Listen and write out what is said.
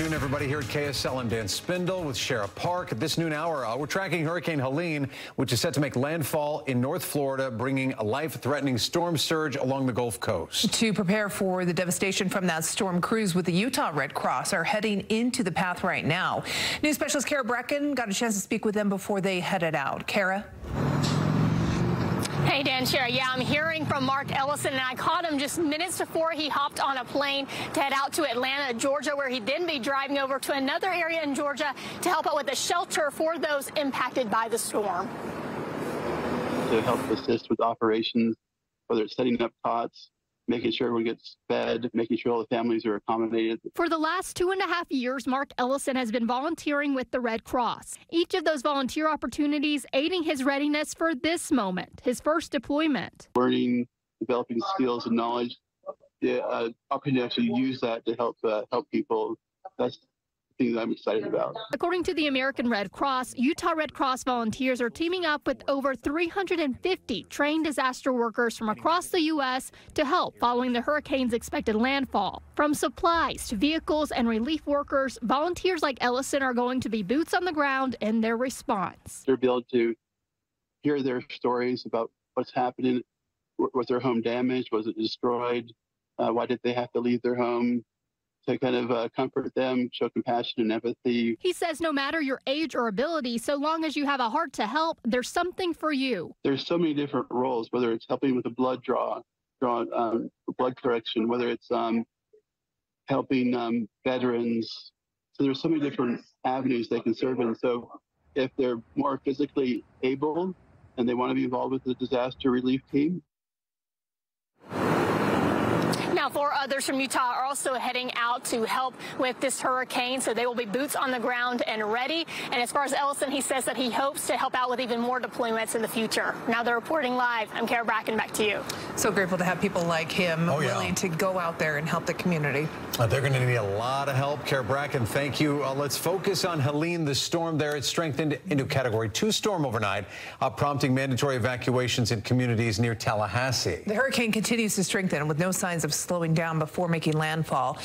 afternoon, everybody. Here at KSL, I'm Dan Spindle with Shara Park. At this noon hour, uh, we're tracking Hurricane Helene, which is set to make landfall in North Florida, bringing a life-threatening storm surge along the Gulf Coast. To prepare for the devastation from that storm, crews with the Utah Red Cross are heading into the path right now. News specialist Kara Bracken got a chance to speak with them before they headed out. Kara? Hey, Dan Shara. Yeah, I'm hearing from Mark Ellison, and I caught him just minutes before he hopped on a plane to head out to Atlanta, Georgia, where he'd then be driving over to another area in Georgia to help out with a shelter for those impacted by the storm. To help assist with operations, whether it's setting up cots, making sure everyone gets fed, making sure all the families are accommodated. For the last two and a half years, Mark Ellison has been volunteering with the Red Cross. Each of those volunteer opportunities aiding his readiness for this moment, his first deployment. Learning, developing skills and knowledge, the uh, opportunity to actually use that to help uh, help people. That's thing that I'm excited about. According to the American Red Cross, Utah Red Cross volunteers are teaming up with over 350 trained disaster workers from across the U.S. to help following the hurricane's expected landfall. From supplies to vehicles and relief workers, volunteers like Ellison are going to be boots on the ground in their response. They'll be able to hear their stories about what's happening. Was their home damaged? Was it destroyed? Uh, why did they have to leave their home? To kind of uh, comfort them, show compassion and empathy. He says no matter your age or ability, so long as you have a heart to help, there's something for you. There's so many different roles, whether it's helping with a blood draw, draw um, blood correction, whether it's um, helping um, veterans. So there's so many different avenues they can serve in. So if they're more physically able and they want to be involved with the disaster relief team, now, four others from Utah are also heading out to help with this hurricane, so they will be boots on the ground and ready. And as far as Ellison, he says that he hopes to help out with even more deployments in the future. Now they're reporting live. I'm Kara Bracken. Back to you. So grateful to have people like him oh, yeah. willing to go out there and help the community. Uh, they're going to need a lot of help. Kara Bracken, thank you. Uh, let's focus on Helene. The storm there, it strengthened into Category 2 storm overnight, uh, prompting mandatory evacuations in communities near Tallahassee. The hurricane continues to strengthen with no signs of slowing down before making landfall.